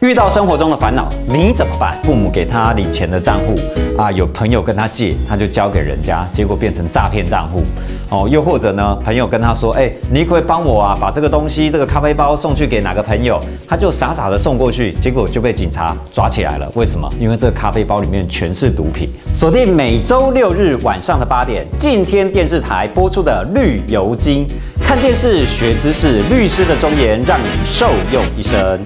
遇到生活中的烦恼，你怎么办？父母给他领钱的账户啊，有朋友跟他借，他就交给人家，结果变成诈骗账户。哦，又或者呢？朋友跟他说：「哎，你可以帮我啊，把这个东西、这个咖啡包送去给哪个朋友？」他就傻傻的送过去，结果就被警察抓起来了。为什么？因为这个咖啡包里面全是毒品。锁定每周六日晚上的八点，近天电视台播出的《绿油精》。看电视、学知识，律师的忠言让你受用一生。